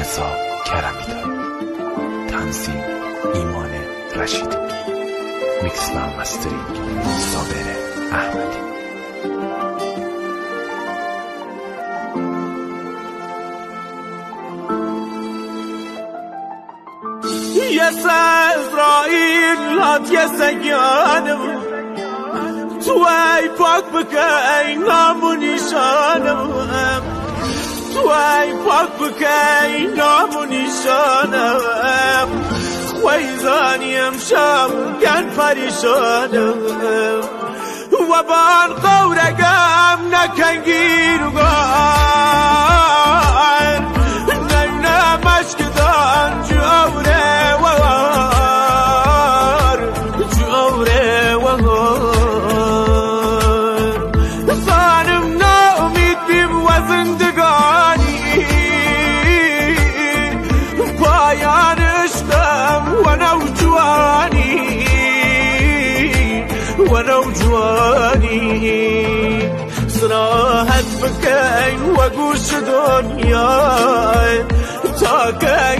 رضا کرمی داد تنظیم ایمان رشیدی میکس و مسترینگ صابر احمدی. یه اسرائیل هات یه سگانم تو ای پاک بکی نام و تو ای پاک بکی نام و نیشانم خویزانی امشب گن پریشانم و بان قورگم نکنگیر ولو جواني. صراحت بكاي وقوش دنياي. تاكاي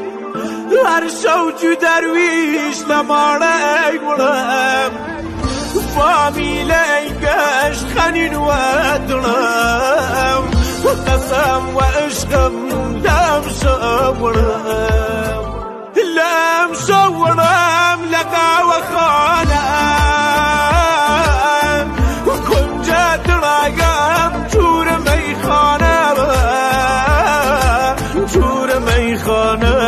هر شو جو درویش لماره ایگولم فامیل ایگش خنین و دلم قسم و عشقم لم شورم لم شورم لقا و خانم. کنجا دلاغم جور میخانم جور میخانه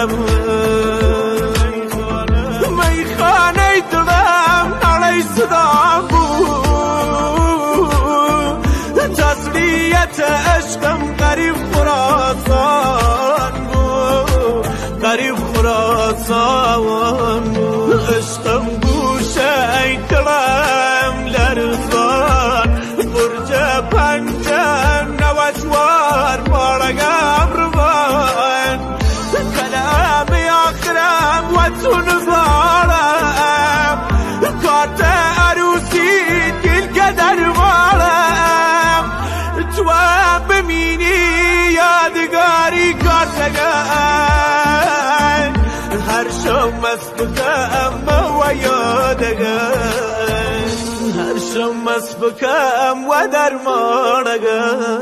کارتگن هر شو مست بکم و یادگن. هر شو مست بکم و درمانگن